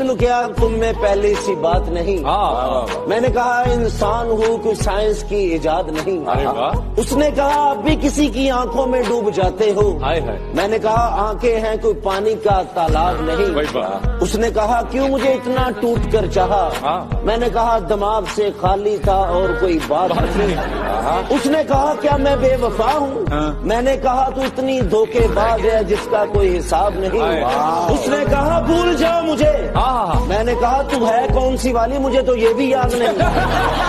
क्या तुम में पहले सी बात नहीं? हाँ। मैंने कहा इंसान हूँ कोई साइंस की इजाद नहीं। उसने कहा आप भी किसी की आँखों में डूब जाते हो। मैंने कहा आँखें हैं कोई पानी का तालाब नहीं। उसने कहा क्यों मुझे इतना टूट कर चाहा? हाँ। मैंने कहा दिमाग से खाली था और कोई बात नहीं। उसने कहा क्या मैं बेवफा हूँ? हाँ। मैंने कहा तू इतनी धोखेबाज है जिसका कोई हिसाब नहीं। उसने कहा हाँ मैंने कहा तू है कौन सी वाली? मुझे तो ये भी याद नहीं।